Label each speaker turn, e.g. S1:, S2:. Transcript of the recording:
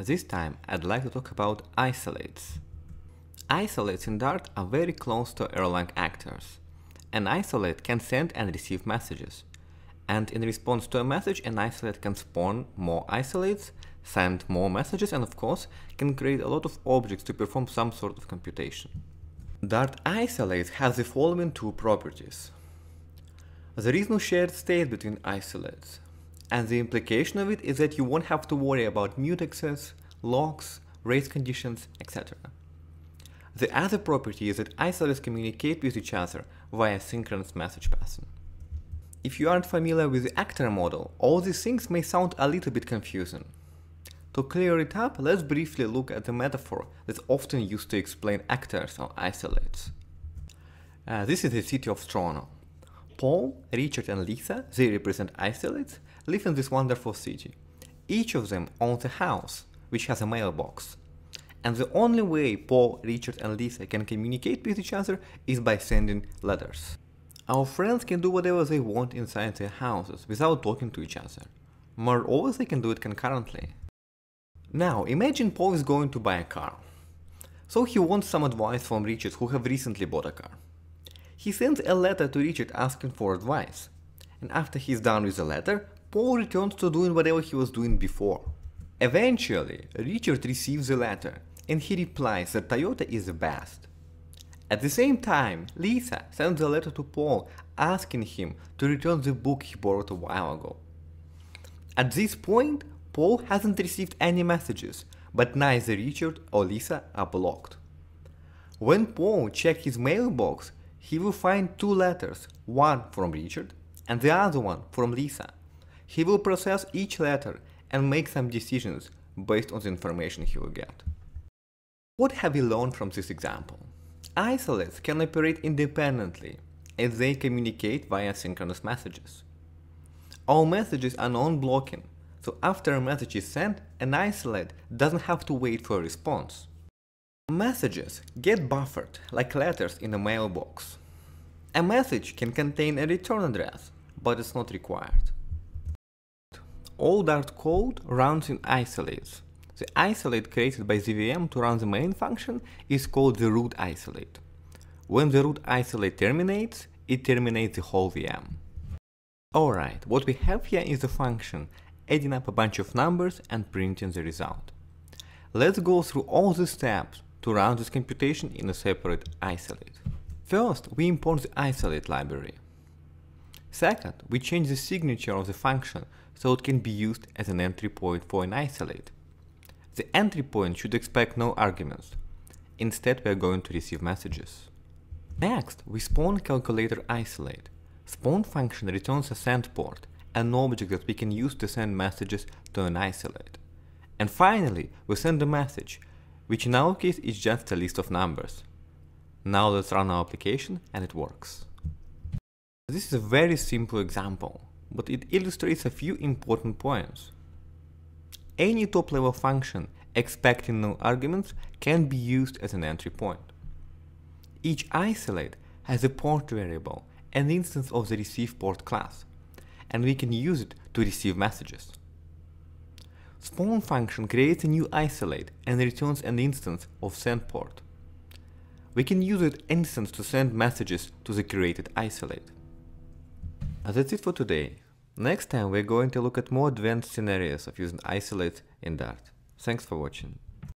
S1: This time I'd like to talk about isolates. Isolates in Dart are very close to Erlang actors. An isolate can send and receive messages, and in response to a message an isolate can spawn more isolates, send more messages and of course can create a lot of objects to perform some sort of computation. Dart isolate has the following two properties. There is no shared state between isolates, and the implication of it is that you won't have to worry about mutexes, locks, race conditions, etc. The other property is that isolates communicate with each other via asynchronous message passing. If you aren't familiar with the actor model, all these things may sound a little bit confusing. To clear it up, let's briefly look at the metaphor that's often used to explain actors or isolates. Uh, this is the city of Toronto. Paul, Richard and Lisa, they represent isolates, live in this wonderful city. Each of them owns a house, which has a mailbox. And the only way Paul, Richard and Lisa can communicate with each other is by sending letters. Our friends can do whatever they want inside their houses without talking to each other. Moreover, they can do it concurrently. Now, imagine Paul is going to buy a car. So he wants some advice from Richard who have recently bought a car. He sends a letter to Richard asking for advice. And after he's done with the letter, Paul returns to doing whatever he was doing before. Eventually, Richard receives a letter and he replies that Toyota is the best. At the same time, Lisa sends a letter to Paul asking him to return the book he borrowed a while ago. At this point, Paul hasn't received any messages, but neither Richard or Lisa are blocked. When Paul checks his mailbox, he will find two letters, one from Richard and the other one from Lisa. He will process each letter and make some decisions based on the information he will get. What have we learned from this example? Isolates can operate independently as they communicate via asynchronous messages. All messages are non-blocking, so after a message is sent, an isolate doesn't have to wait for a response. Messages get buffered like letters in a mailbox. A message can contain a return address, but it's not required. All Dart code runs in isolates. The isolate created by the VM to run the main function is called the root isolate. When the root isolate terminates, it terminates the whole VM. Alright, what we have here is a function adding up a bunch of numbers and printing the result. Let's go through all the steps to run this computation in a separate isolate. First, we import the isolate library. Second, we change the signature of the function so it can be used as an entry point for an isolate. The entry point should expect no arguments. Instead, we are going to receive messages. Next, we spawn calculator isolate. Spawn function returns a send port an object that we can use to send messages to an isolate. And finally, we send a message, which in our case is just a list of numbers. Now let's run our application and it works. This is a very simple example, but it illustrates a few important points. Any top-level function expecting no arguments can be used as an entry point. Each isolate has a port variable, an instance of the receive port class, and we can use it to receive messages. Spawn function creates a new isolate and returns an instance of send port. We can use that instance to send messages to the created isolate. That's it for today. Next time we're going to look at more advanced scenarios of using isolate in Dart. Thanks for watching.